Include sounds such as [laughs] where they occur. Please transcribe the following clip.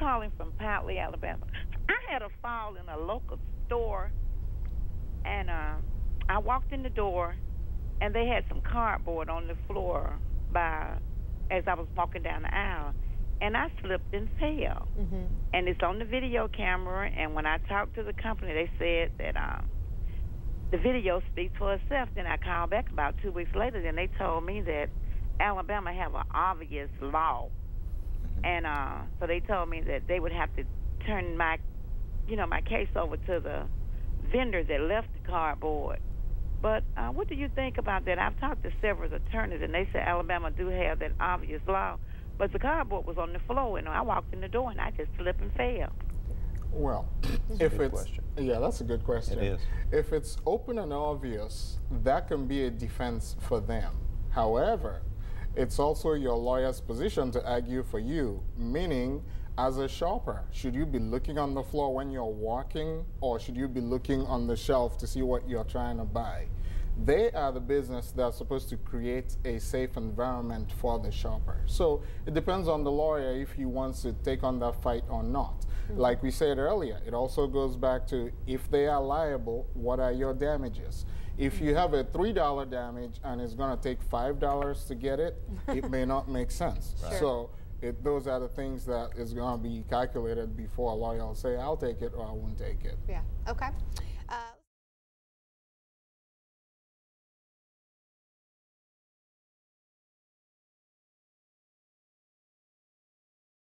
calling from Potley, Alabama. I had a fall in a local store, and uh, I walked in the door, and they had some cardboard on the floor by as I was walking down the aisle, and I slipped and fell. Mm-hmm. And it's on the video camera. And when I talked to the company, they said that um, the video speaks for itself. Then I called back about two weeks later, and they told me that Alabama have an obvious law, and uh, so they told me that they would have to turn my, you know, my case over to the vendor that left the cardboard. But uh, what do you think about that? I've talked to several attorneys, and they say Alabama do have that obvious law, but the cardboard was on the floor, and I walked in the door, and I just slipped and fell. Well, a if good it's question. yeah, that's a good question. It is. If it's open and obvious, that can be a defense for them. However, it's also your lawyer's position to argue for you, meaning as a shopper, should you be looking on the floor when you're walking or should you be looking on the shelf to see what you're trying to buy? They are the business that's supposed to create a safe environment for the shopper. So it depends on the lawyer if he wants to take on that fight or not. Like we said earlier, it also goes back to if they are liable, what are your damages? If you have a $3 damage and it's going to take $5 to get it, [laughs] it may not make sense. Right. So it, those are the things that is going to be calculated before a lawyer will say, I'll take it or I won't take it. Yeah. Okay.